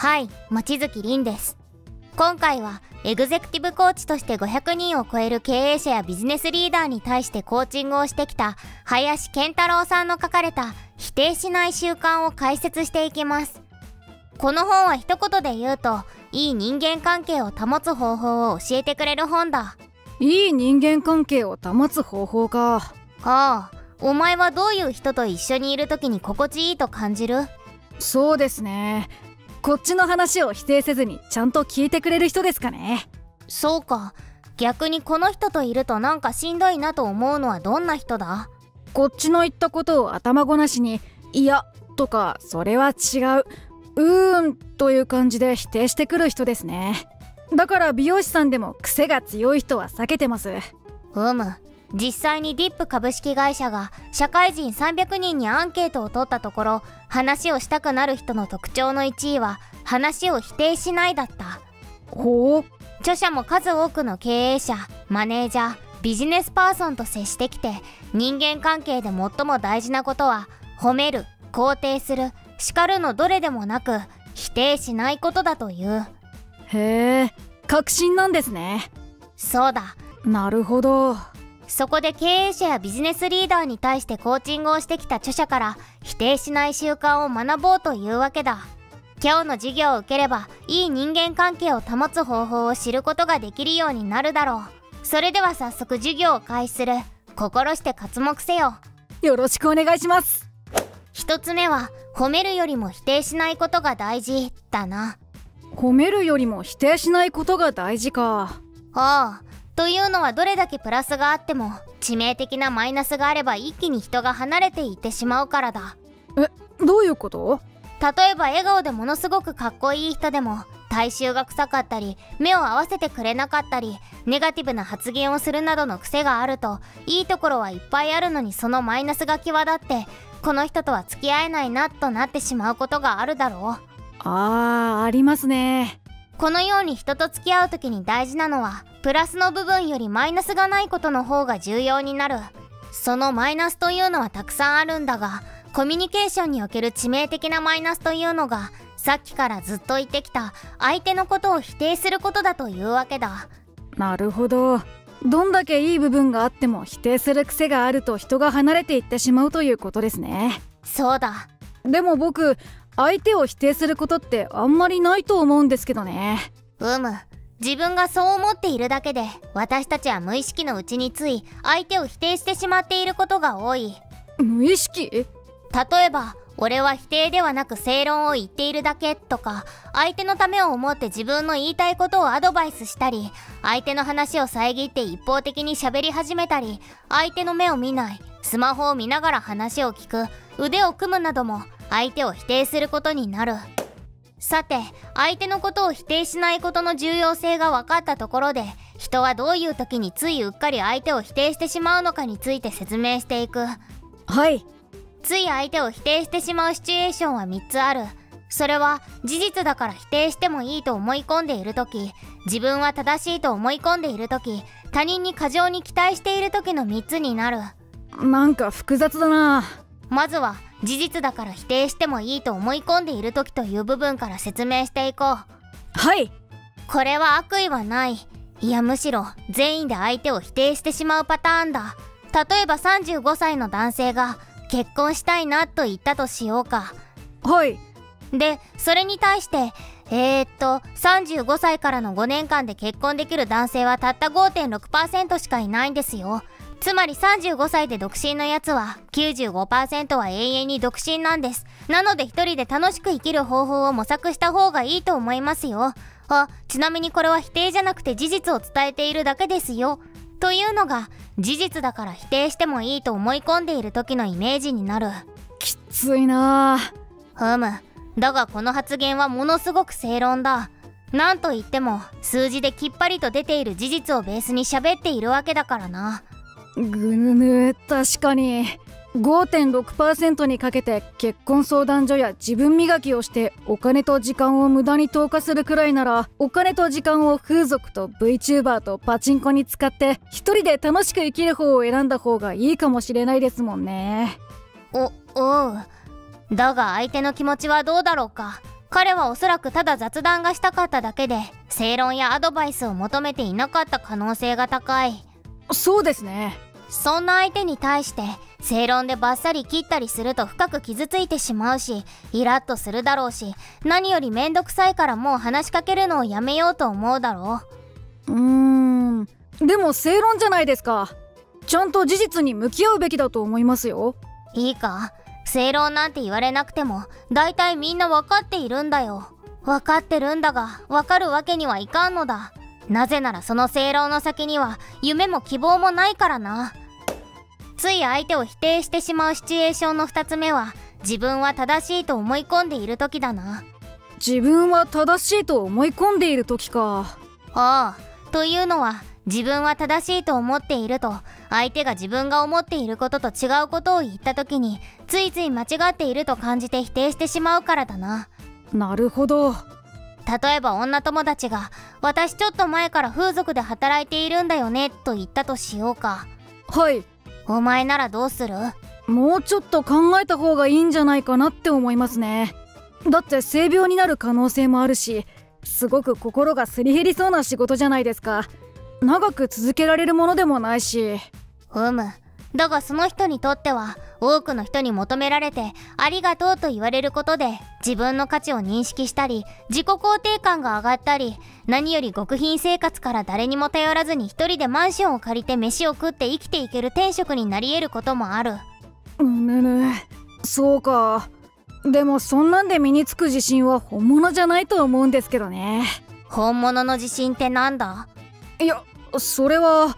はい望月凛です。今回はエグゼクティブコーチとして500人を超える経営者やビジネスリーダーに対してコーチングをしてきた林健太郎さんの書かれた否定しない習慣を解説していきます。この本は一言で言うといい人間関係を保つ方法を教えてくれる本だ。いい人間関係を保つ方法か。ああお前はどういう人と一緒にいる時に心地いいと感じる？そうですねこっちの話を否定せずにちゃんと聞いてくれる人ですかね。そうか。逆にこの人といるとなんかしんどいなと思うのはどんな人だ？こっちの言ったことを頭ごなしに「いや」とか「それは違う」「うーん」という感じで否定してくる人ですね。だから美容師さんでも癖が強い人は避けてます。うむ実際にディップ株式会社が社会人300人にアンケートを取ったところ話をしたくなる人の特徴の1位は話を否定しないだった。ほう。著者も数多くの経営者マネージャービジネスパーソンと接してきて人間関係で最も大事なことは褒める肯定する叱るのどれでもなく否定しないことだという。へえ確信なんですね。そうだ。なるほどそこで経営者やビジネスリーダーに対してコーチングをしてきた著者から否定しない習慣を学ぼうというわけだ。今日の授業を受ければいい人間関係を保つ方法を知ることができるようになるだろう。それでは早速授業を開始する。心して刮目せよ。よろしくお願いします。一つ目は褒めるよりも否定しないことが大事だな。褒めるよりも否定しないことが大事か。ああというのはどれだけプラスがあっても致命的なマイナスがあれば一気に人が離れていってしまうからだ。えどういうこと？例えば笑顔でものすごくかっこいい人でも体臭が臭かったり目を合わせてくれなかったりネガティブな発言をするなどの癖があるといいところはいっぱいあるのにそのマイナスが際立ってこの人とは付き合えないなとなってしまうことがあるだろう。あーありますねこのように人と付き合う時に大事なのはプラスの部分よりマイナスがないことの方が重要になる。そのマイナスというのはたくさんあるんだがコミュニケーションにおける致命的なマイナスというのがさっきからずっと言ってきた相手のことを否定することだというわけだ。なるほど。どんだけいい部分があっても否定する癖があると人が離れていってしまうということですね。そうだ。でも僕相手を否定することってあんまりないと思うんですけどね。うむ。自分がそう思っているだけで私たちは無意識のうちについ相手を否定してしまっていることが多い。無意識？例えば俺は否定ではなく正論を言っているだけとか相手のためを思って自分の言いたいことをアドバイスしたり相手の話を遮って一方的に喋り始めたり相手の目を見ないスマホを見ながら話を聞く腕を組むなども相手を否定することになる。さて相手のことを否定しないことの重要性が分かったところで人はどういう時についうっかり相手を否定してしまうのかについて説明していく。はい。つい相手を否定してしまうシチュエーションは3つある。それは事実だから否定してもいいと思い込んでいる時自分は正しいと思い込んでいる時他人に過剰に期待している時の3つになる。なんか複雑だな。まずは事実だから否定してもいいと思い込んでいる時という部分から説明していこう。はい。これは悪意はない。いやむしろ全員で相手を否定してしまうパターンだ。例えば35歳の男性が結婚したいなと言ったとしようか。はい。でそれに対してえー、っと35歳からの5年間で結婚できる男性はたった5.6%しかいないんですよつまり35歳で独身のやつは95%は永遠に独身なんです。なので一人で楽しく生きる方法を模索した方がいいと思いますよ。あ、ちなみにこれは否定じゃなくて事実を伝えているだけですよ。というのが事実だから否定してもいいと思い込んでいる時のイメージになる。きついなふむ。だがこの発言はものすごく正論だ。なんと言っても数字できっぱりと出ている事実をベースに喋っているわけだからな。ぐぬぬ確かに。5.6%にかけて結婚相談所や自分磨きをしてお金と時間を無駄に投下するくらいならお金と時間を風俗と VTuber とパチンコに使って一人で楽しく生きる方を選んだ方がいいかもしれないですもんね。おおう。だが相手の気持ちはどうだろうか。彼はおそらくただ雑談がしたかっただけで正論やアドバイスを求めていなかった可能性が高い。そうですね。そんな相手に対して正論でバッサリ切ったりすると深く傷ついてしまうしイラッとするだろうし何よりめんどくさいからもう話しかけるのをやめようと思うだろう。うーん。でも正論じゃないですか。ちゃんと事実に向き合うべきだと思いますよ。いいか。正論なんて言われなくても大体みんな分かっているんだよ。分かってるんだが分かるわけにはいかんのだなぜならその正論の先には夢も希望もないからな。つい相手を否定してしまうシチュエーションの2つ目は自分は正しいと思い込んでいる時だな。自分は正しいと思い込んでいる時か。ああというのは自分は正しいと思っていると相手が自分が思っていることと違うことを言った時についつい間違っていると感じて否定してしまうからだな。なるほど例えば女友達が「私ちょっと前から風俗で働いているんだよね」と言ったとしようか。はい。お前ならどうする？もうちょっと考えた方がいいんじゃないかなって思いますね。だって性病になる可能性もあるしすごく心がすり減りそうな仕事じゃないですか。長く続けられるものでもないし。うむだがその人にとっては多くの人に求められてありがとうと言われることで自分の価値を認識したり自己肯定感が上がったり何より極貧生活から誰にも頼らずに一人でマンションを借りて飯を食って生きていける転職になり得ることもある。うぬぬそうか。でもそんなんで身につく自信は本物じゃないと思うんですけどね。本物の自信ってなんだ？いやそれは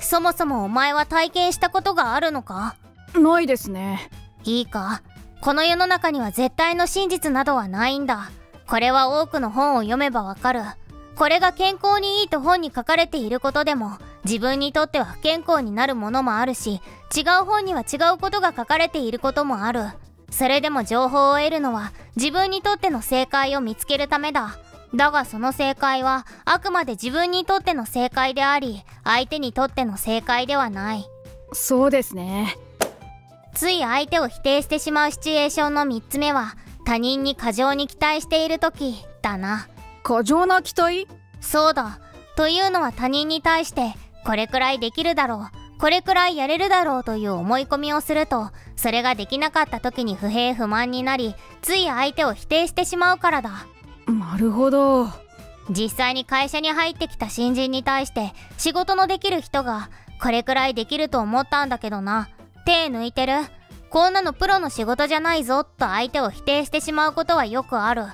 そもそもお前は体験したことがあるのか？ないですね。いいか。この世の中には絶対の真実などはないんだ。これは多くの本を読めばわかる。これが健康にいいと本に書かれていることでも自分にとっては不健康になるものもあるし違う本には違うことが書かれていることもある。それでも情報を得るのは自分にとっての正解を見つけるためだだがその正解はあくまで自分にとっての正解であり相手にとっての正解ではない。そうですね。つい相手を否定してしまうシチュエーションの3つ目は他人に過剰に期待している時だな。過剰な期待？そうだ。というのは他人に対してこれくらいできるだろうこれくらいやれるだろうという思い込みをするとそれができなかった時に不平不満になりつい相手を否定してしまうからだなるほど。実際に会社に入ってきた新人に対して仕事のできる人がこれくらいできると思ったんだけどな。手抜いてる。こんなのプロの仕事じゃないぞと相手を否定してしまうことはよくある。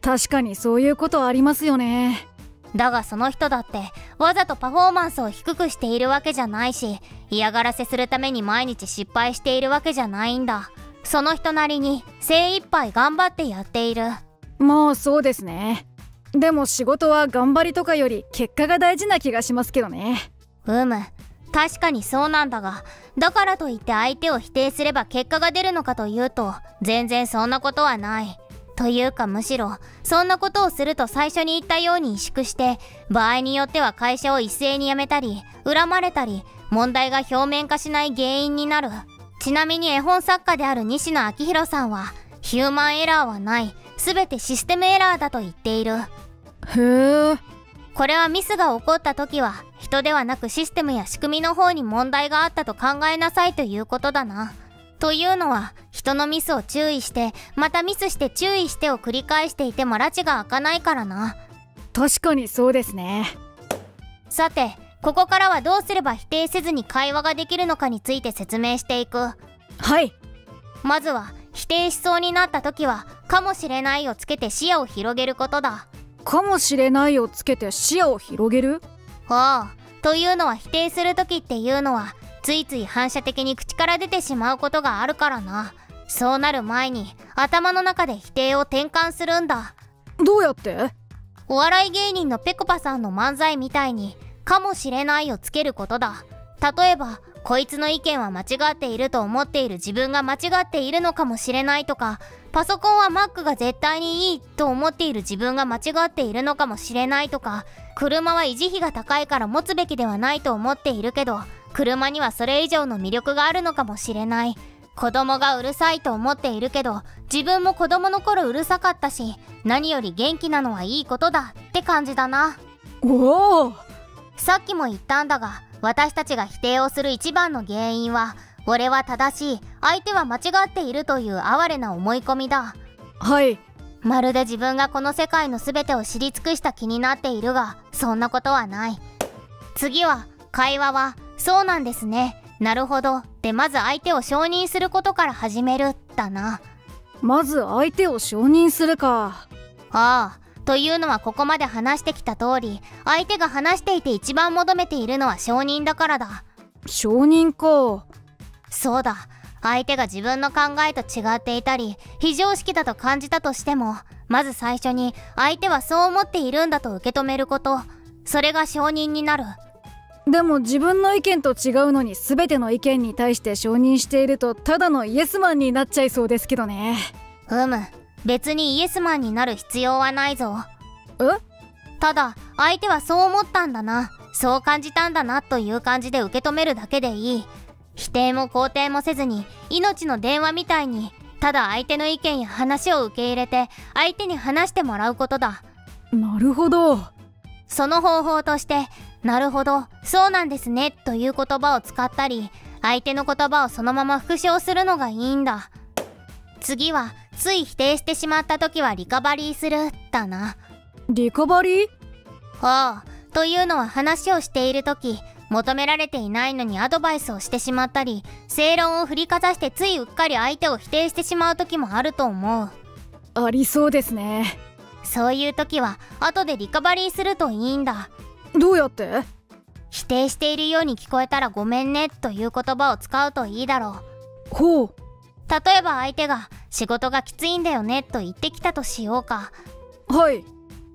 確かにそういうことありますよね。だがその人だってわざとパフォーマンスを低くしているわけじゃないし嫌がらせするために毎日失敗しているわけじゃないんだ。その人なりに精一杯頑張ってやっているまあそうですね。でも仕事は頑張りとかより結果が大事な気がしますけどね。うむ。確かにそうなんだがだからといって相手を否定すれば結果が出るのかというと全然そんなことはない。というかむしろそんなことをすると最初に言ったように萎縮して場合によっては会社を一斉に辞めたり恨まれたり問題が表面化しない原因になる。ちなみに絵本作家である西野昭弘さんはヒューマンエラーはない。全てシステムエラーだと言っている。へえ。これはミスが起こった時は人ではなくシステムや仕組みの方に問題があったと考えなさいということだな。というのは人のミスを注意してまたミスして注意してを繰り返していても拉致が開かないからな。確かにそうですね。さてここからはどうすれば否定せずに会話ができるのかについて説明していく。はい。まずは否定しそうになった時は「かもしれない」をつけて視野を広げることだ。かもしれないをつけて視野を広げる？ああというのは否定する時っていうのはついつい反射的に口から出てしまうことがあるからな。そうなる前に頭の中で否定を転換するんだ。どうやって？お笑い芸人のぺこぱさんの漫才みたいに「かもしれない」をつけることだ。例えばこいつの意見は間違っていると思っている自分が間違っているのかもしれないとかパソコンは Mac が絶対にいいと思っている自分が間違っているのかもしれないとか車は維持費が高いから持つべきではないと思っているけど車にはそれ以上の魅力があるのかもしれない。子供がうるさいと思っているけど自分も子供の頃うるさかったし何より元気なのはいいことだって感じだな。おお。さっきも言ったんだが私たちが否定をする一番の原因は俺は正しい相手は間違っているという哀れな思い込みだ。はい。まるで自分がこの世界の全てを知り尽くした気になっているがそんなことはない。次は会話はそうなんですね。なるほど。でまず相手を承認することから始めるだな。まず相手を承認するか。ああというのはここまで話してきた通り相手が話していて一番求めているのは承認だからだ。承認か。そうだ。相手が自分の考えと違っていたり非常識だと感じたとしてもまず最初に相手はそう思っているんだと受け止めること。それが承認になる。でも自分の意見と違うのに全ての意見に対して承認しているとただのイエスマンになっちゃいそうですけどね。うむ別にイエスマンになる必要はないぞ。え？ただ相手はそう思ったんだな。そう感じたんだなという感じで受け止めるだけでいい。否定も肯定もせずに命の電話みたいにただ相手の意見や話を受け入れて相手に話してもらうことだ。なるほど。その方法としてなるほどそうなんですねという言葉を使ったり相手の言葉をそのまま復唱するのがいいんだ。次はつい否定してしまった時はリカバリーするだな。リカバリー？ああというのは話をしている時求められていないのにアドバイスをしてしまったり正論を振りかざしてついうっかり相手を否定してしまう時もあると思う。ありそうですね。そういう時は後でリカバリーするといいんだ。どうやって？否定しているように聞こえたらごめんねという言葉を使うといいだろう。ほう例えば相手が仕事がきついんだよねと言ってきたとしようか。はい。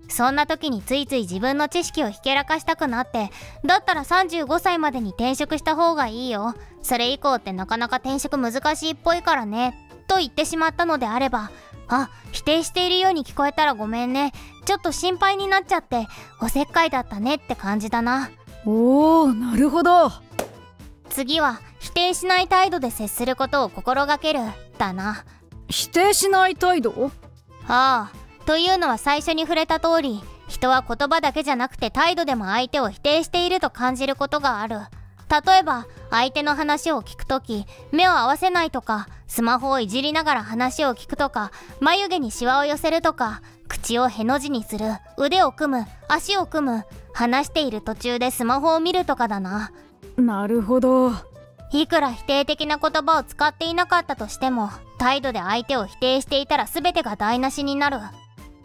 そんな時についつい自分の知識をひけらかしたくなってだったら35歳までに転職した方がいいよ。それ以降ってなかなか転職難しいっぽいからね。と言ってしまったのであればあ否定しているように聞こえたらごめんね。ちょっと心配になっちゃっておせっかいだったねって感じだな。おおなるほど次は否定しない態度で接することを心がけるだな。否定しない態度？ああというのは最初に触れた通り人は言葉だけじゃなくて態度でも相手を否定していると感じることがある。例えば相手の話を聞くとき目を合わせないとかスマホをいじりながら話を聞くとか眉毛にシワを寄せるとか口をへの字にする腕を組む足を組む話している途中でスマホを見るとかだななるほど。いくら否定的な言葉を使っていなかったとしても態度で相手を否定していたら全てが台無しになる。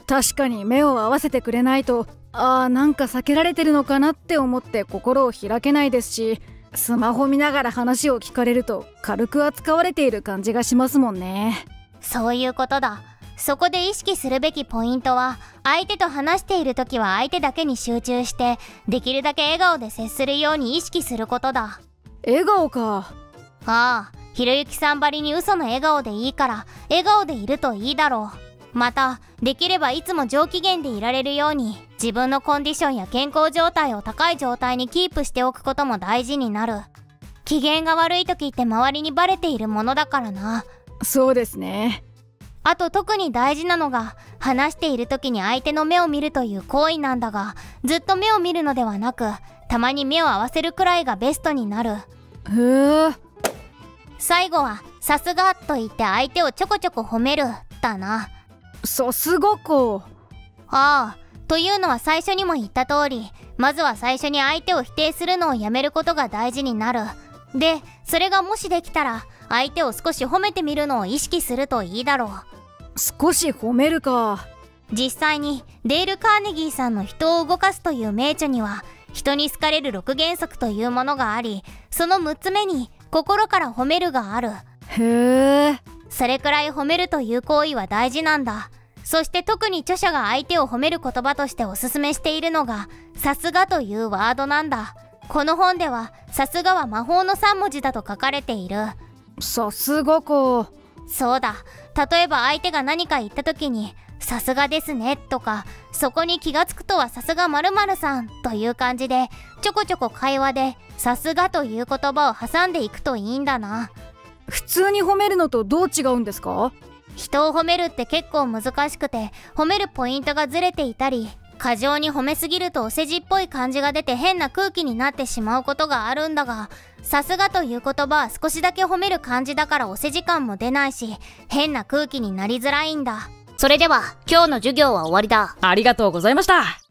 確かに目を合わせてくれないとあーなんか避けられてるのかなって思って心を開けないですしスマホ見ながら話を聞かれると軽く扱われている感じがしますもんね。そういうことだそこで意識するべきポイントは相手と話している時は相手だけに集中してできるだけ笑顔で接するように意識することだ。笑顔か。ああひろゆきさんばりに嘘の笑顔でいいから笑顔でいるといいだろう。またできればいつも上機嫌でいられるように自分のコンディションや健康状態を高い状態にキープしておくことも大事になる。機嫌が悪い時って周りにバレているものだからな。そうですねあと特に大事なのが話している時に相手の目を見るという行為なんだがずっと目を見るのではなくたまに目を合わせるくらいがベストになる。へえ。最後は「さすが」と言って相手をちょこちょこ褒めるだな。さすがかああというのは最初にも言った通りまずは最初に相手を否定するのをやめることが大事になる。でそれがもしできたら相手を少し褒めてみるのを意識するといいだろう少し褒めるか。実際にデール・カーネギーさんの人を動かすという名著には人に好かれる6原則というものがありその6つ目に心から褒めるがある。へえ。それくらい褒めるという行為は大事なんだ。そして特に著者が相手を褒める言葉としておすすめしているのがさすがというワードなんだ。この本ではさすがは魔法の3文字だと書かれている。さすがかそうだ。例えば相手が何か言った時にさすがですねとかそこに気がつくとはさすが〇〇さんという感じでちょこちょこ会話でさすがという言葉を挟んでいくといいんだな。普通に褒めるのとどう違うんですか？人を褒めるって結構難しくて褒めるポイントがずれていたり過剰に褒めすぎるとお世辞っぽい感じが出て変な空気になってしまうことがあるんだがさすがという言葉は少しだけ褒める感じだからお世辞感も出ないし変な空気になりづらいんだ。それでは今日の授業は終わりだ。ありがとうございました。